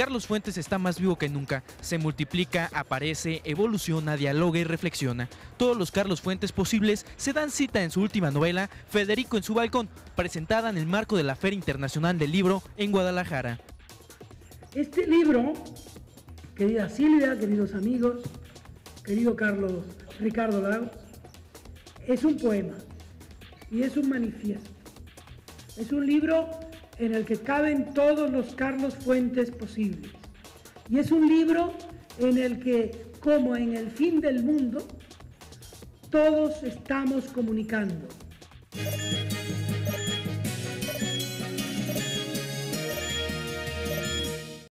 Carlos Fuentes está más vivo que nunca. Se multiplica, aparece, evoluciona, dialoga y reflexiona. Todos los Carlos Fuentes posibles se dan cita en su última novela, Federico en su balcón, presentada en el marco de la Feria Internacional del Libro en Guadalajara. Este libro, querida Silvia, queridos amigos, querido Carlos Ricardo Lagos, es un poema y es un manifiesto. Es un libro en el que caben todos los Carlos Fuentes posibles. Y es un libro en el que, como en el fin del mundo, todos estamos comunicando.